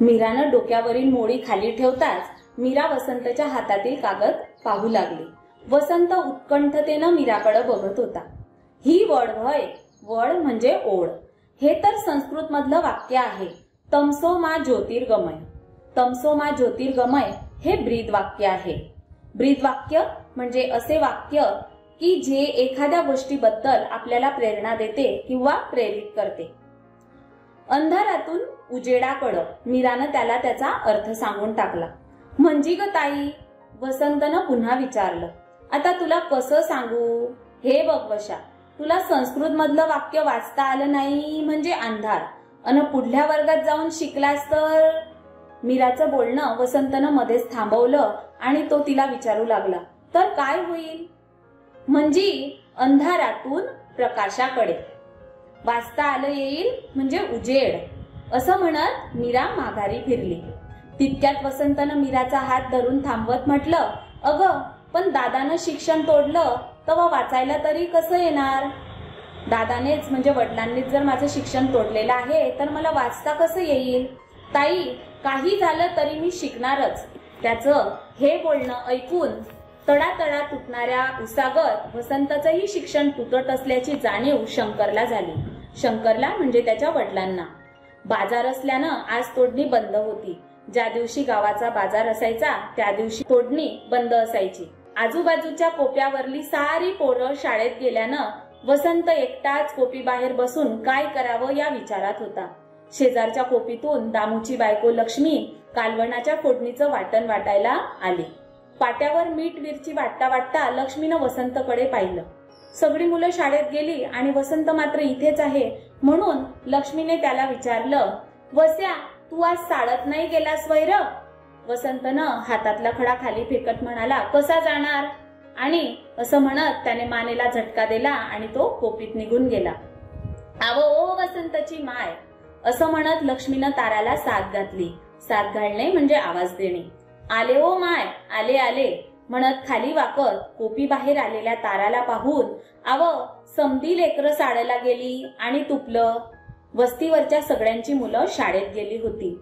मीरानं डोक्यावरील मोडी खाली ठेवताच मीरा वसंतच्या हातातील कागद पाहू लागली. वसंत उत्कंठतेनं मीराकडे बघत होता. ही वड भय वड म्हणजे ओढ. हे तर संस्कृत मधलं वाक्य आहे. तमसो मा ज्योतिर्गमय. तमसो मा ज्योतिर्गमय हे ब्रीद वाक्य आहे. ब्रीद वाक्य म्हणजे असे वाक्य की जे एखाद्या गोष्टीबद्दल आपल्याला प्रेरणा देते किंवा प्रेरित करते. अंधारातून उजेडाकडं मीरानं त्याला त्याचा अर्थ सांगून टाकला. म्हणजे ग ताई वसंतनं पुन्हा विचारलं. आता तुला कसं सांगू? हे बघ वशा तुला संस्कृत मधलं वाक्य वाचता आलं नाही म्हणजे अंधार. अन पुढल्या वर्गात जाऊन शिकलास तर? मीराचं बोलणं वसंतनं मध्येच थांबवलं आणि तो तिला विचारू लागला. तर काय होईल? म्हणजे अंधारातून प्रकाशाकडे. वाचता आलं येईल म्हणजे उजेड. असं म्हणत मीरा माघारी फिरली. तितक्यात वसंतनं मीराचा हात धरून थांबवत म्हटलं अगं पण दादानं शिक्षण तोडलं तेव्हा वाचायला तरी कसं येणार? दादानेच म्हणजे वडिलांनीच जर माझं शिक्षण तोडलेलं आहे तर मला वाचता कसं येईल? ताई काही झालं तरी मी शिकणारच. त्याचं हे बोलणं ऐकून तडातडा तुटणाऱ्या उसागत वसंताचंही शिक्षण तुटत असल्याची जाणीव शंकरला झाली. शंकरला म्हणजे त्याच्या वडिलांना. बाजार असल्यानं आज तोडणी बंद होती. ज्या दिवशी गावाचा बाजार असायचा त्या दिवशी तोडणी बंद असायची. आजूबाजूच्या कोप्यावरली सारी पोरं शाळेत गेल्यानं वसंत एकटाच कोपी बाहेर बसून काय करावं या विचारात होता. शेजारच्या कोपीतून दामूची बायको लक्ष्मी कालवणाच्या फोडणीचं वाटण वाटायला आली. पाट्यावर मीठ मिरची वाटता वाटता लक्ष्मीनं वसंतकडे पाहिलं. सगळी मुलं शाळेत गेली आणि वसंत मात्र इथेच आहे म्हणून लक्ष्मीने त्याला विचारलं वस्या तू आज साळत नाही गेलास वैर वसंतनं हातातला खडा खाली फेकत म्हणाला कसा जाणार? आणि असं म्हणत त्याने मानेला झटका दिला आणि तो कोपीत निघून गेला. आवो ओ वसंतची माय असं म्हणत लक्ष्मीनं ताराला साथ घातली. साथ घालणे म्हणजे आवाज देणे. आले ओ माय आले आले. म्हणत खाली वाकत कोपी बाहेर आलेल्या ताराला पाहून आव समधी लेकरं साडायला गेली आणि तुपलं. वस्तीवरच्या सगळ्यांची मुलं शाळेत गेली होती.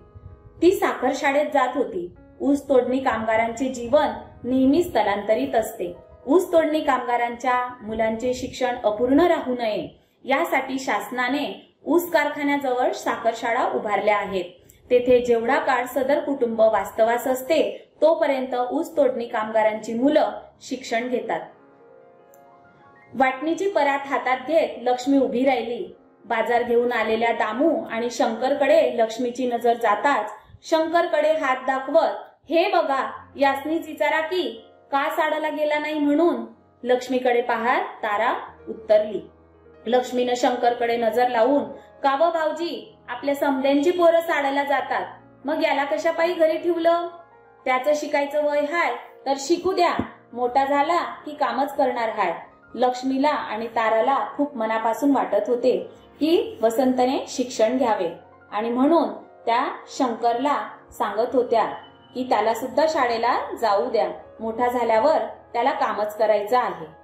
ती साखर शाळेत जात होती. ऊस तोडणी कामगारांचे जीवन नेहमी स्थलांतरित असते. ऊस तोडणी कामगारांच्या मुलांचे शिक्षण अपूर्ण राहू नये यासाठी शासनाने ऊस कारखान्याजवळ साखर शाळा उभारल्या आहेत. तेथे जेवढा काळ सदर कुटुंब वास्तवास असते तोपर्यंत ऊस तोडणी कामगारांची मुलं शिक्षण घेतात. वाटणीची परात हातात घेत लक्ष्मी उभी राहिली. बाजार घेऊन आलेल्या दामू आणि शंकरकडे लक्ष्मीची नजर जाताच शंकरकडे हात दाखवत हे बघा यासनीच विचारा की का साडाला गेला नाही म्हणून? लक्ष्मीकडे पाहत तारा उत्तरली लक्ष्मीनं शंकरकडे नजर लावून काव भाऊजी आपल्या समद्यांची पोरं साडायला जातात. मग याला कशा पायी घरी ठेवलं? त्याचं शिकायचं वय हाय तर शिकू द्या. मोठा झाला की कामच करणार हाय. लक्ष्मीला आणि ताराला खूप मनापासून वाटत होते की वसंतने शिक्षण घ्यावे. आणि म्हणून त्या शंकरला सांगत होत्या की त्याला सुद्धा शाळेला जाऊ द्या. मोठा झाल्यावर त्याला कामच करायचं आहे.